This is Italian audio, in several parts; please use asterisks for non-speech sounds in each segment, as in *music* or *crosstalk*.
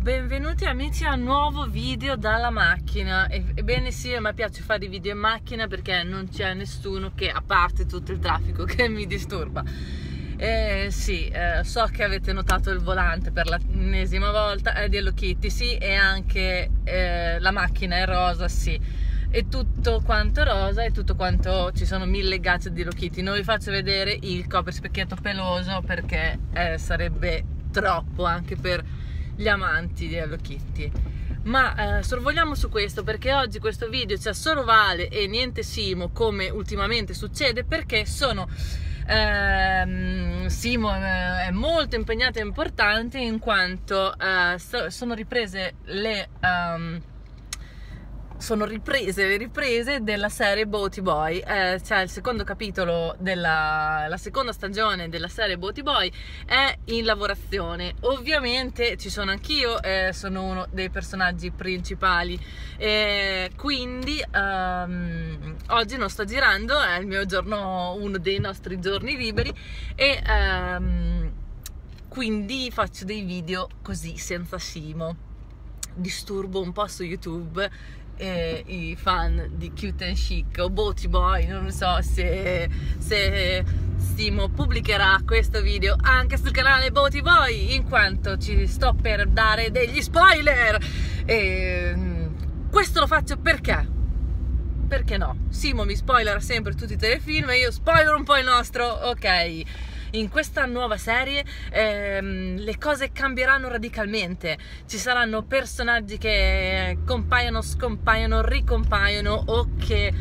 benvenuti amici a un nuovo video dalla macchina. Ebbene sì, a me piace fare i video in macchina perché non c'è nessuno che, a parte tutto il traffico, *laughs* che mi disturba. Eh, sì, eh, so che avete notato il volante per l'ennesima volta, è di Hello Kitty, sì, e anche eh, la macchina è rosa, sì. E tutto quanto rosa e tutto quanto ci sono mille gadget di Hello Kitty. Non vi faccio vedere il coper specchietto peloso perché eh, sarebbe troppo anche per gli amanti di Hello Kitty. Ma eh, sorvoliamo su questo perché oggi questo video c'è solo Vale e niente Simo come ultimamente succede perché sono ehm, Simo è molto impegnata e importante in quanto eh, sono riprese le um, sono riprese le riprese della serie Boaty Boy. Eh, cioè il secondo capitolo della la seconda stagione della serie Boaty Boy è in lavorazione. Ovviamente ci sono anch'io eh, sono uno dei personaggi principali. Eh, quindi um, oggi non sto girando è il mio giorno uno dei nostri giorni liberi. E um, quindi faccio dei video così senza Simo disturbo un po' su YouTube eh, i fan di Cute and Chic o Boaty Boy, non so se, se Stimo pubblicherà questo video anche sul canale Boaty Boy in quanto ci sto per dare degli spoiler e mm, questo lo faccio perché? Perché no? Simo mi spoilerà sempre tutti i telefilm e io spoiler un po' il nostro, ok in questa nuova serie ehm, le cose cambieranno radicalmente, ci saranno personaggi che compaiono, scompaiono, ricompaiono o che eh,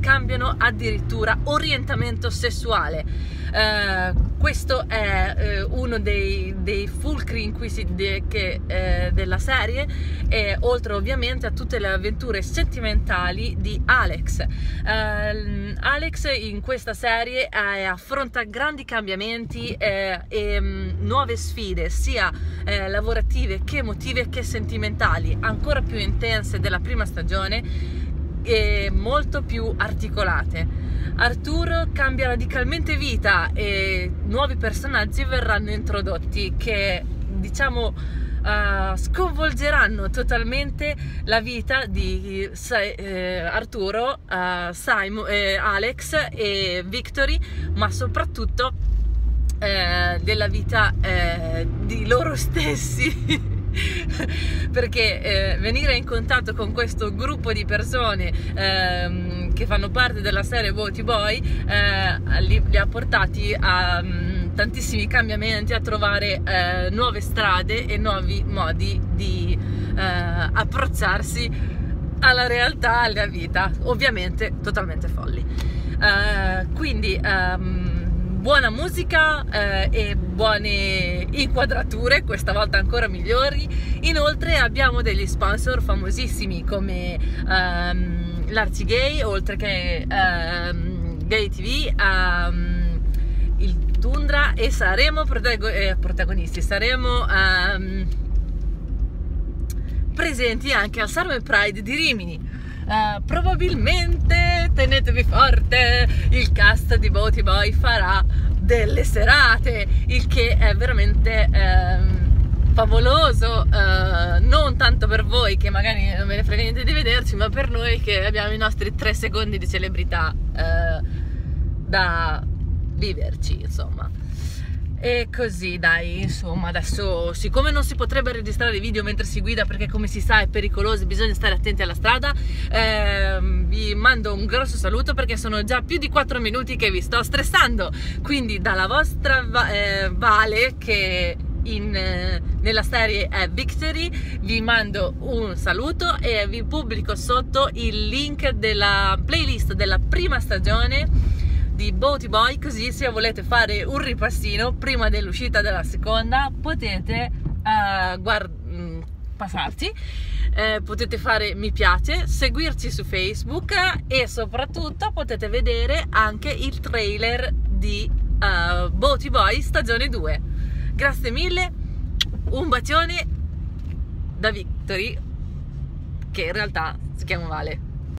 cambiano addirittura orientamento sessuale. Eh, questo è eh, uno dei, dei, fulcri in cui si de, che, eh, della serie e oltre ovviamente a tutte le avventure sentimentali di Alex. Eh, Alex in questa serie eh, affronta grandi cambiamenti cambiamenti eh, e mh, mm, nuove sfide, sia eh, lavorative che emotive che sentimentali, ancora più intense della prima stagione e molto più articolate. Arturo cambia radicalmente vita e nuovi personaggi verranno introdotti che diciamo Uh, sconvolgeranno totalmente la vita di eh, Arturo, uh, Simon, eh, Alex e Victory, ma soprattutto eh, della vita eh, di loro *laughs* stessi. *laughs* perché eh, venire in contatto con questo gruppo di persone ehm, che fanno parte della serie Voty Boy eh, li, li, ha portati a um, tantissimi cambiamenti, a trovare eh, nuove strade e nuovi modi di eh, approcciarsi alla realtà, alla vita, ovviamente totalmente folli. quindi um, buona musica eh, e buone inquadrature, questa volta ancora migliori. Inoltre abbiamo degli sponsor famosissimi come um, l'Arcigay, oltre che um, Gay TV, um, il Tundra e saremo protago- eh, protagonisti, saremo presenti anche al Sarme Pride di Rimini. Uh, probabilmente tenetevi forte il cast di Boaty Boy farà delle serate il che è veramente uh, favoloso uh, non tanto per voi che magari non ve ne frega niente di vederci ma per noi che abbiamo i nostri tre secondi di celebrità eh, da viverci insomma. E così dai, insomma, adesso siccome non si potrebbe registrare video mentre si guida perché come si sa è pericoloso, bisogna stare attenti alla strada, ehm, mando un grosso saluto perché sono già più di 4 minuti che vi sto stressando. Quindi dalla vostra eh, Vale che in, eh, nella serie è Victory vi mando un saluto e vi pubblico sotto il link della playlist della prima stagione di Boaty Boy così se volete fare un ripassino prima dell'uscita della seconda potete uh, passarci eh, potete fare mi piace seguirci su Facebook e soprattutto potete vedere anche il trailer di uh, Boaty Boy stagione 2 grazie mille un bacione da Victory che in realtà si chiama Vale